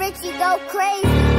Richie, go crazy.